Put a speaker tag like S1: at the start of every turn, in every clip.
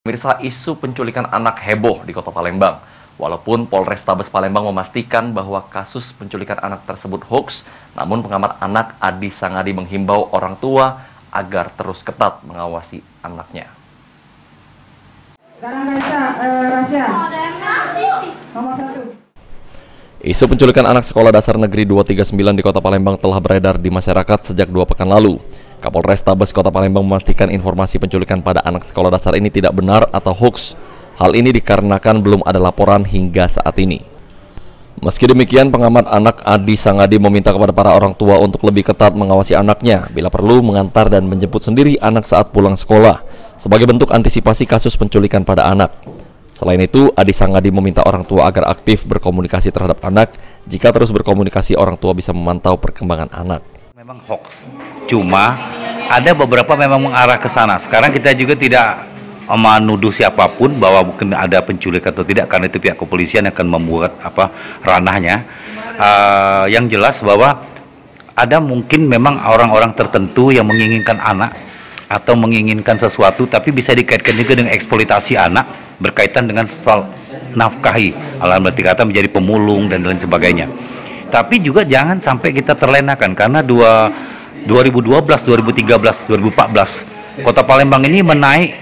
S1: Pemirsa isu penculikan anak heboh di kota Palembang. Walaupun Polrestabes Palembang memastikan bahwa kasus penculikan anak tersebut hoax, namun pengamat anak Adi Sangadi menghimbau orang tua agar terus ketat mengawasi anaknya. Isu penculikan anak sekolah dasar negeri 239 di kota Palembang telah beredar di masyarakat sejak dua pekan lalu. Kapolres Tabes Kota Palembang memastikan informasi penculikan pada anak sekolah dasar ini tidak benar atau hoax. Hal ini dikarenakan belum ada laporan hingga saat ini. Meski demikian, pengamat anak Adi Sangadi meminta kepada para orang tua untuk lebih ketat mengawasi anaknya, bila perlu mengantar dan menjemput sendiri anak saat pulang sekolah, sebagai bentuk antisipasi kasus penculikan pada anak. Selain itu, Adi Sangadi meminta orang tua agar aktif berkomunikasi terhadap anak. Jika terus berkomunikasi, orang tua bisa memantau perkembangan anak
S2: memang hoax. Cuma ada beberapa memang mengarah ke sana. Sekarang kita juga tidak menuduh siapa pun bahwa mungkin ada penculik atau tidak karena itu pihak kepolisian akan membuat apa ranahnya. Uh, yang jelas bahwa ada mungkin memang orang-orang tertentu yang menginginkan anak atau menginginkan sesuatu tapi bisa dikaitkan juga dengan eksploitasi anak berkaitan dengan soal nafkahi alam berarti kata menjadi pemulung dan lain sebagainya tapi juga jangan sampai kita terlenakan karena dua 2012, 2013, 2014 Kota Palembang ini menaik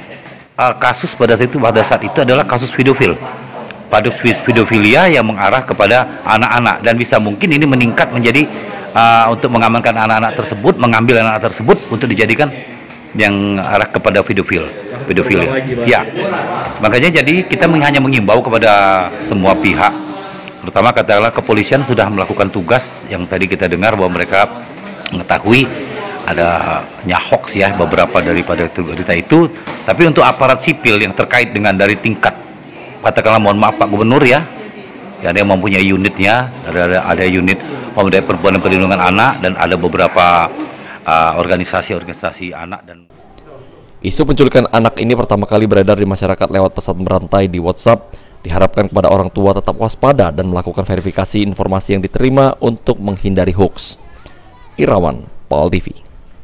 S2: uh, kasus pada saat itu pada saat itu adalah kasus pedofil. Pada pedofilia yang mengarah kepada anak-anak dan bisa mungkin ini meningkat menjadi uh, untuk mengamankan anak-anak tersebut, mengambil anak, -anak tersebut untuk dijadikan yang arah kepada pedofil, pedofilia. Ya. Makanya jadi kita hanya mengimbau kepada semua pihak terutama katakanlah kepolisian sudah melakukan tugas yang tadi kita dengar bahwa mereka mengetahui ada hoax ya beberapa daripada berita itu. Tapi untuk aparat sipil yang terkait dengan dari tingkat katakanlah mohon maaf Pak Gubernur ya, ya ada yang mempunyai unitnya ada ada, unit pemuda perempuan dan perlindungan anak dan ada beberapa uh, organisasi-organisasi uh, anak dan
S1: Isu penculikan anak ini pertama kali beredar di masyarakat lewat pesan berantai di WhatsApp Diharapkan kepada orang tua tetap waspada dan melakukan verifikasi informasi yang diterima untuk menghindari hoax. Irawan, Paul TV.